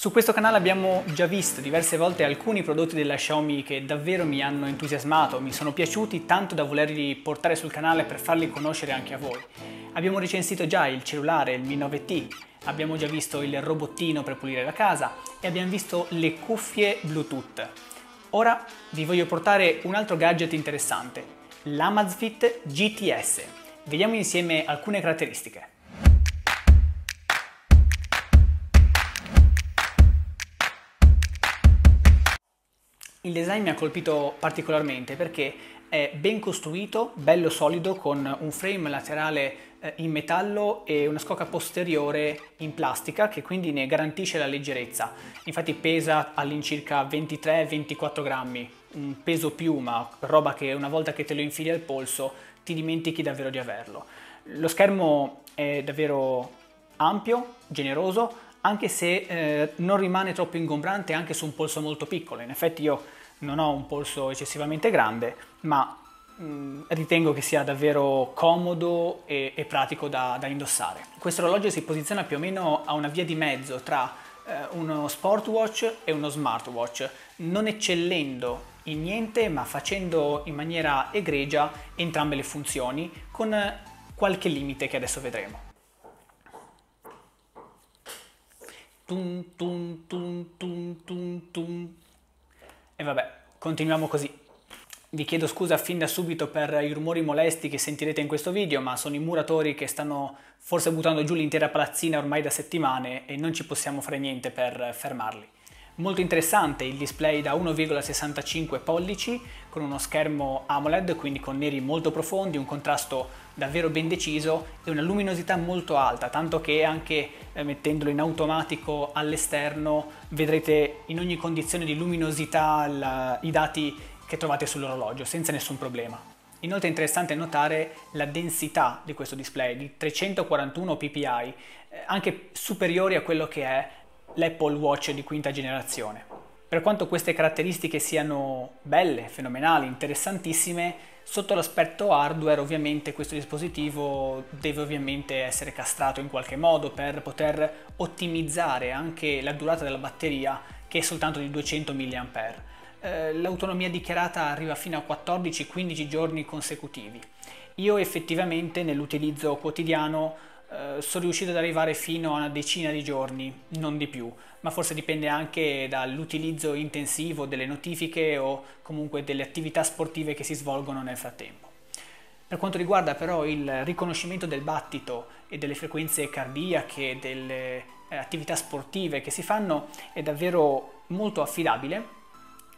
Su questo canale abbiamo già visto diverse volte alcuni prodotti della Xiaomi che davvero mi hanno entusiasmato, mi sono piaciuti tanto da volerli portare sul canale per farli conoscere anche a voi. Abbiamo recensito già il cellulare, il Mi 9T, abbiamo già visto il robottino per pulire la casa e abbiamo visto le cuffie Bluetooth. Ora vi voglio portare un altro gadget interessante, l'Amazfit GTS. Vediamo insieme alcune caratteristiche. Il design mi ha colpito particolarmente perché è ben costruito, bello solido, con un frame laterale eh, in metallo e una scocca posteriore in plastica che quindi ne garantisce la leggerezza. Infatti pesa all'incirca 23-24 grammi, un peso più, ma roba che una volta che te lo infili al polso ti dimentichi davvero di averlo. Lo schermo è davvero ampio, generoso, anche se eh, non rimane troppo ingombrante anche su un polso molto piccolo. In effetti io non ho un polso eccessivamente grande, ma ritengo che sia davvero comodo e, e pratico da, da, indossare. Questo orologio si posiziona più o meno a una via di mezzo tra eh, uno sportwatch e uno smartwatch, non eccellendo in niente ma facendo in maniera egregia entrambe le funzioni con qualche limite che adesso vedremo. Tum, tum, tum. E vabbè, continuiamo così. Vi chiedo scusa fin da subito per i rumori molesti che sentirete in questo video, ma sono i muratori che stanno forse buttando giù l'intera palazzina ormai da settimane e non ci possiamo fare niente per fermarli. Molto interessante il display da 1,65 pollici con uno schermo AMOLED, quindi con neri molto profondi, un contrasto davvero ben deciso e una luminosità molto alta, tanto che anche eh, mettendolo in automatico all'esterno vedrete in ogni condizione di luminosità la, i dati che trovate sull'orologio senza nessun problema. Inoltre è interessante notare la densità di questo display di 341 ppi, eh, anche superiori a quello che è l'Apple Watch di quinta generazione. Per quanto queste caratteristiche siano belle, fenomenali, interessantissime, sotto l'aspetto hardware ovviamente questo dispositivo deve ovviamente essere castrato in qualche modo per poter ottimizzare anche la durata della batteria che è soltanto di 200 mAh. Eh, l'autonomia dichiarata arriva fino a 14-15 giorni consecutivi. Io effettivamente nell'utilizzo quotidiano eh, sono riuscito ad arrivare fino a una decina di giorni, non di più, ma forse dipende anche dall'utilizzo intensivo delle notifiche o comunque delle attività sportive che si svolgono nel frattempo. Per quanto riguarda però il riconoscimento del battito e delle frequenze cardiache, delle eh, attività sportive che si fanno, è davvero molto affidabile.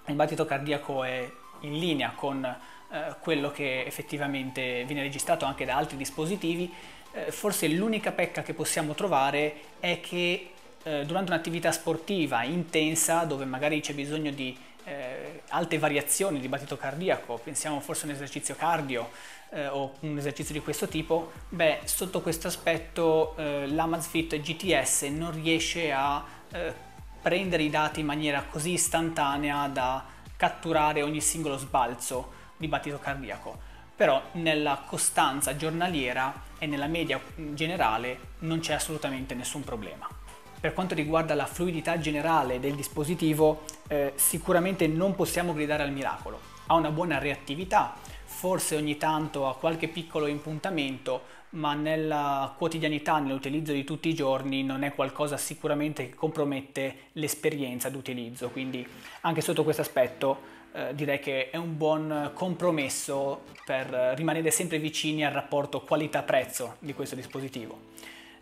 Il battito cardiaco è in linea con eh, quello che effettivamente viene registrato anche da altri dispositivi, eh, forse l'unica pecca che possiamo trovare è che eh, durante un'attività sportiva intensa, dove magari c'è bisogno di eh, alte variazioni di battito cardiaco, pensiamo forse a un esercizio cardio eh, o un esercizio di questo tipo, beh, sotto questo aspetto eh, l'Amazfit GTS non riesce a eh, prendere i dati in maniera così istantanea da catturare ogni singolo sbalzo di battito cardiaco però nella costanza giornaliera e nella media generale non c'è assolutamente nessun problema. Per quanto riguarda la fluidità generale del dispositivo, eh, sicuramente non possiamo gridare al miracolo. Ha una buona reattività, forse ogni tanto ha qualche piccolo impuntamento, ma nella quotidianità, nell'utilizzo di tutti i giorni, non è qualcosa sicuramente che compromette l'esperienza d'utilizzo. Quindi anche sotto questo aspetto eh, direi che è un buon compromesso per rimanere sempre vicini al rapporto qualità-prezzo di questo dispositivo.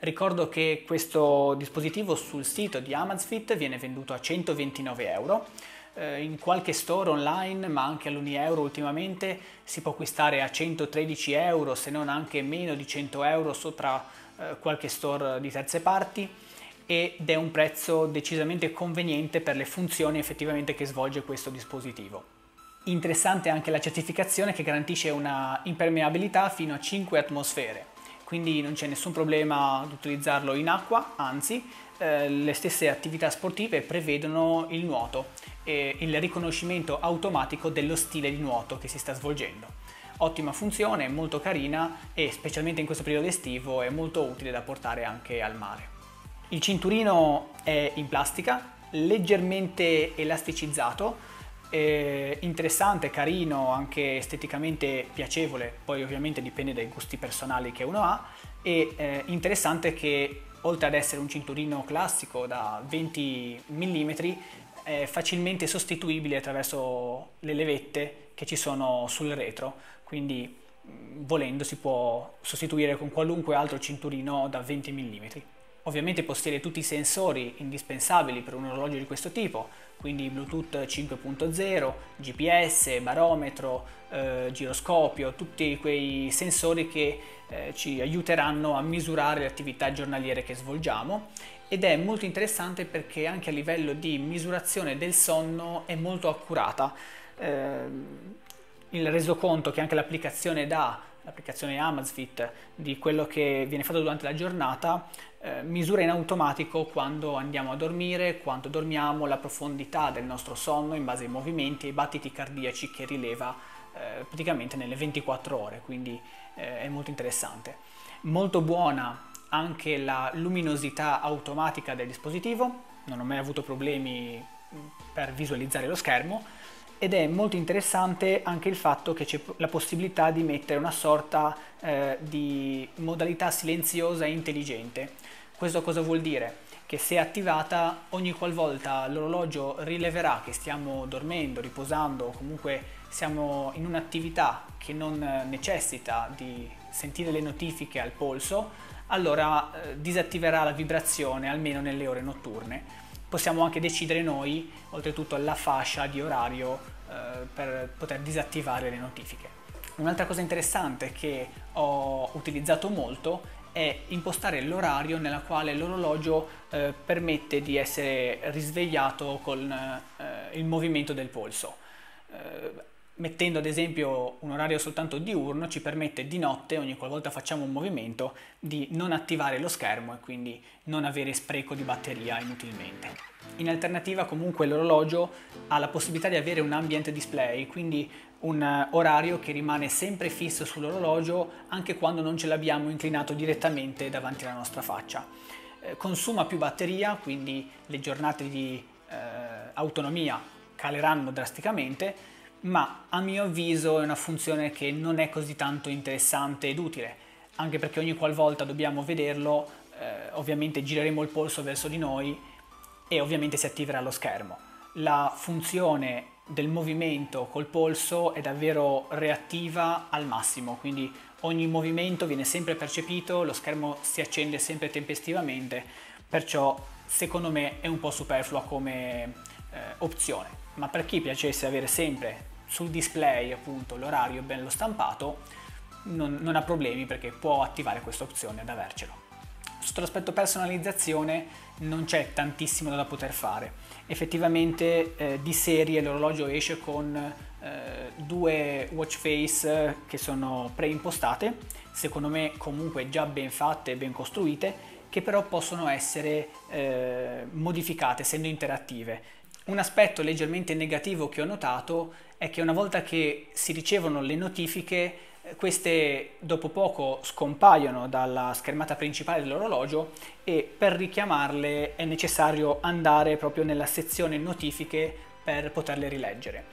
Ricordo che questo dispositivo sul sito di Amazfit viene venduto a 129 euro, eh, in qualche store online ma anche all'Unieuro ultimamente si può acquistare a 113 euro se non anche meno di 100 euro sopra eh, qualche store di terze parti ed è un prezzo decisamente conveniente per le funzioni effettivamente che svolge questo dispositivo. Interessante anche la certificazione che garantisce una impermeabilità fino a 5 atmosfere, quindi non c'è nessun problema ad utilizzarlo in acqua, anzi eh, le stesse attività sportive prevedono il nuoto e il riconoscimento automatico dello stile di nuoto che si sta svolgendo. Ottima funzione, molto carina e specialmente in questo periodo estivo è molto utile da portare anche al mare. Il cinturino è in plastica, leggermente elasticizzato, eh, interessante, carino, anche esteticamente piacevole, poi ovviamente dipende dai gusti personali che uno ha, e eh, interessante che oltre ad essere un cinturino classico da 20 mm è facilmente sostituibile attraverso le levette che ci sono sul retro, quindi volendo si può sostituire con qualunque altro cinturino da 20 mm. Ovviamente possiede tutti i sensori indispensabili per un orologio di questo tipo, quindi Bluetooth 5.0, GPS, barometro, eh, giroscopio, tutti quei sensori che eh, ci aiuteranno a misurare le attività giornaliere che svolgiamo ed è molto interessante perché anche a livello di misurazione del sonno è molto accurata. Eh, il resoconto che anche l'applicazione dà l'applicazione Amazfit di quello che viene fatto durante la giornata eh, misura in automatico quando andiamo a dormire, quanto dormiamo, la profondità del nostro sonno in base ai movimenti e ai battiti cardiaci che rileva eh, praticamente nelle 24 ore, quindi eh, è molto interessante. Molto buona anche la luminosità automatica del dispositivo, non ho mai avuto problemi per visualizzare lo schermo ed è molto interessante anche il fatto che c'è la possibilità di mettere una sorta eh, di modalità silenziosa e intelligente. Questo cosa vuol dire? Che se attivata ogni qualvolta l'orologio rileverà che stiamo dormendo, riposando o comunque siamo in un'attività che non necessita di sentire le notifiche al polso, allora eh, disattiverà la vibrazione almeno nelle ore notturne possiamo anche decidere noi, oltretutto, la fascia di orario eh, per poter disattivare le notifiche. Un'altra cosa interessante che ho utilizzato molto è impostare l'orario nella quale l'orologio eh, permette di essere risvegliato con eh, il movimento del polso. Eh, mettendo ad esempio un orario soltanto diurno ci permette di notte, ogni qualvolta facciamo un movimento, di non attivare lo schermo e quindi non avere spreco di batteria inutilmente. In alternativa comunque l'orologio ha la possibilità di avere un ambient display, quindi un orario che rimane sempre fisso sull'orologio anche quando non ce l'abbiamo inclinato direttamente davanti alla nostra faccia. Eh, consuma più batteria, quindi le giornate di eh, autonomia caleranno drasticamente, ma a mio avviso è una funzione che non è così tanto interessante ed utile, anche perché ogni qualvolta dobbiamo vederlo, eh, ovviamente gireremo il polso verso di noi e ovviamente si attiverà lo schermo. La funzione del movimento col polso è davvero reattiva al massimo, quindi ogni movimento viene sempre percepito, lo schermo si accende sempre tempestivamente, perciò secondo me è un po' superflua come eh, opzione ma per chi piacesse avere sempre sul display appunto l'orario bello stampato non, non ha problemi perché può attivare questa opzione ad avercelo. Sotto l'aspetto personalizzazione non c'è tantissimo da poter fare. Effettivamente eh, di serie l'orologio esce con eh, due watch face che sono preimpostate, secondo me comunque già ben fatte e ben costruite, che però possono essere eh, modificate essendo interattive. Un aspetto leggermente negativo che ho notato è che una volta che si ricevono le notifiche, eh, queste dopo poco scompaiono dalla schermata principale dell'orologio e per richiamarle è necessario andare proprio nella sezione notifiche per poterle rileggere.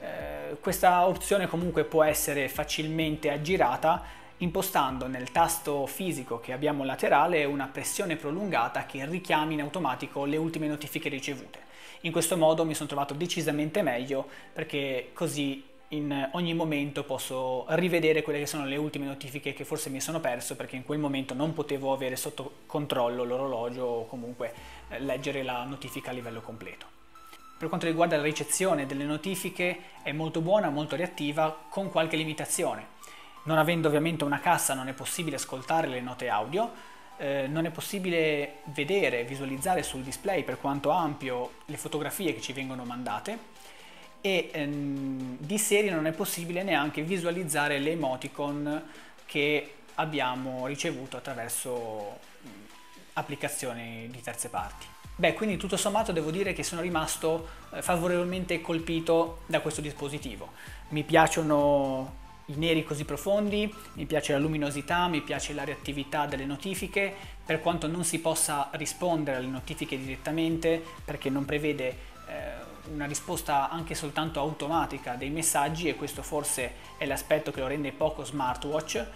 Eh, questa opzione comunque può essere facilmente aggirata impostando nel tasto fisico che abbiamo laterale una pressione prolungata che richiami in automatico le ultime notifiche ricevute. In questo modo mi sono trovato decisamente meglio perché così in ogni momento posso rivedere quelle che sono le ultime notifiche che forse mi sono perso perché in quel momento non potevo avere sotto controllo l'orologio o comunque eh, leggere la notifica a livello completo. Per quanto riguarda la ricezione delle notifiche è molto buona, molto reattiva, con qualche limitazione. Non avendo ovviamente una cassa non è possibile ascoltare le note audio, eh, non è possibile vedere, visualizzare sul display per quanto ampio le fotografie che ci vengono mandate e ehm, di serie non è possibile neanche visualizzare le emoticon che abbiamo ricevuto attraverso applicazioni di terze parti. Beh, quindi tutto sommato devo dire che sono rimasto eh, favorevolmente colpito da questo dispositivo. Mi piacciono i neri così profondi, mi piace la luminosità, mi piace la reattività delle notifiche, per quanto non si possa rispondere alle notifiche direttamente perché non prevede eh, una risposta anche soltanto automatica dei messaggi e questo forse è l'aspetto che lo rende poco smartwatch,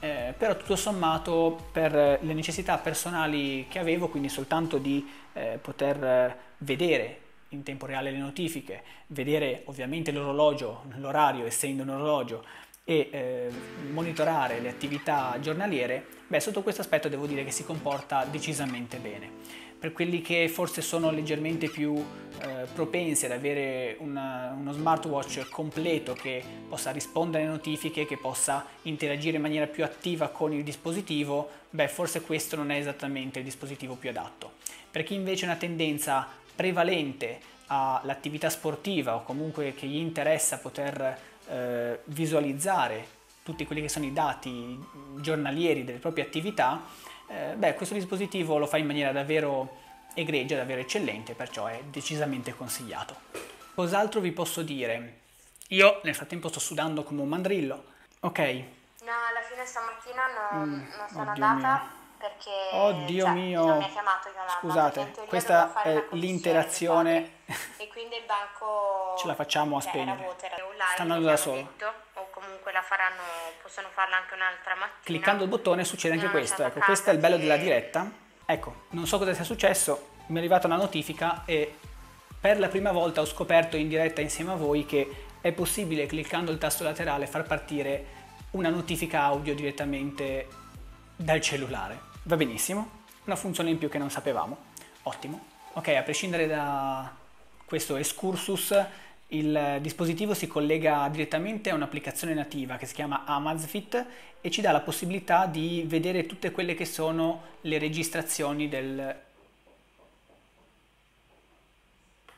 eh, però tutto sommato per le necessità personali che avevo, quindi soltanto di eh, poter vedere in tempo reale le notifiche, vedere ovviamente l'orologio, l'orario essendo un orologio e eh, monitorare le attività giornaliere, beh sotto questo aspetto devo dire che si comporta decisamente bene. Per quelli che forse sono leggermente più eh, propensi ad avere una, uno smartwatch completo che possa rispondere alle notifiche, che possa interagire in maniera più attiva con il dispositivo, beh forse questo non è esattamente il dispositivo più adatto. Per chi invece ha una tendenza prevalente all'attività sportiva o comunque che gli interessa poter eh, visualizzare tutti quelli che sono i dati giornalieri delle proprie attività, eh, beh, questo dispositivo lo fa in maniera davvero egregia, davvero eccellente, perciò è decisamente consigliato. Cos'altro vi posso dire? Io nel frattempo sto sudando come un mandrillo. Ok. No, alla fine stamattina non, mm, non sono andata. Perché Oddio cioè, mio. non mi ha chiamato io Scusate, questa è l'interazione. E quindi il banco ce la facciamo a cioè, spegnere. Era Sta andando da solo. O comunque la faranno, possono farla anche un'altra mattina. Cliccando il bottone succede anche questo. Ecco, questo è il bello che... della diretta. Ecco, non so cosa sia successo, mi è arrivata una notifica e per la prima volta ho scoperto in diretta insieme a voi che è possibile cliccando il tasto laterale far partire una notifica audio direttamente dal cellulare. Va benissimo, una funzione in più che non sapevamo. Ottimo. Ok, a prescindere da questo excursus, il dispositivo si collega direttamente a un'applicazione nativa che si chiama Amazfit e ci dà la possibilità di vedere tutte quelle che sono le registrazioni del...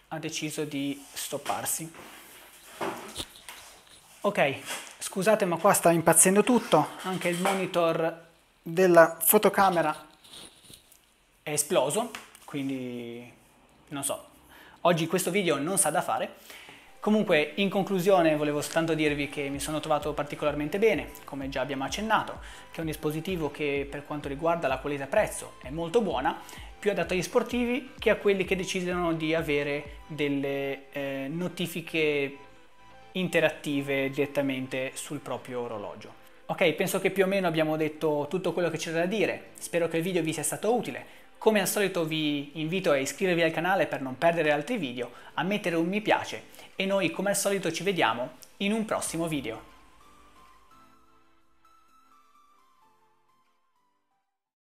ha deciso di stopparsi. Ok, scusate ma qua sta impazzendo tutto, anche il monitor della fotocamera è esploso, quindi non so, oggi questo video non sa da fare. Comunque, in conclusione, volevo soltanto dirvi che mi sono trovato particolarmente bene, come già abbiamo accennato, che è un dispositivo che per quanto riguarda la qualità-prezzo è molto buona, più adatto agli sportivi che a quelli che decidono di avere delle eh, notifiche interattive direttamente sul proprio orologio. Ok, penso che più o meno abbiamo detto tutto quello che c'era da dire, spero che il video vi sia stato utile. Come al solito vi invito a iscrivervi al canale per non perdere altri video, a mettere un mi piace e noi come al solito ci vediamo in un prossimo video.